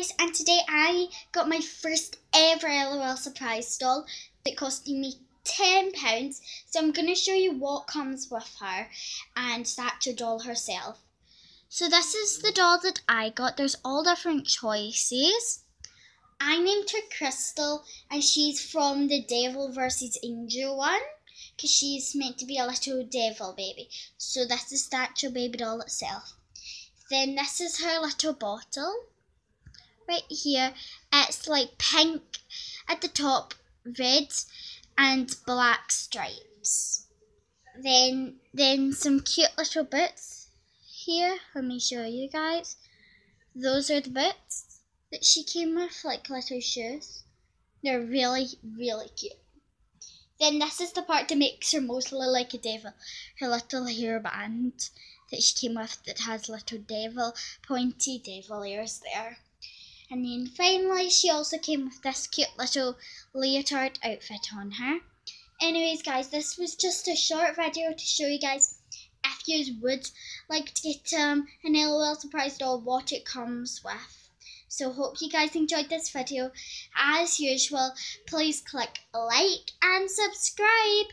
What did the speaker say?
guys and today I got my first ever LOL surprise doll that cost me £10 so I'm going to show you what comes with her and that's your doll herself. So this is the doll that I got. There's all different choices. I named her Crystal and she's from the Devil versus Angel one because she's meant to be a little devil baby. So this is that your baby doll itself. Then this is her little bottle right here. It's like pink at the top, red and black stripes. Then then some cute little boots here. Let me show you guys. Those are the boots that she came with, like little shoes. They're really, really cute. Then this is the part that makes her mostly like a devil. Her little hairband that she came with that has little devil, pointy devil ears there. And then finally, she also came with this cute little leotard outfit on her. Anyways, guys, this was just a short video to show you guys if you would like to get um, an LOL surprise doll, what it comes with. So hope you guys enjoyed this video. As usual, please click like and subscribe.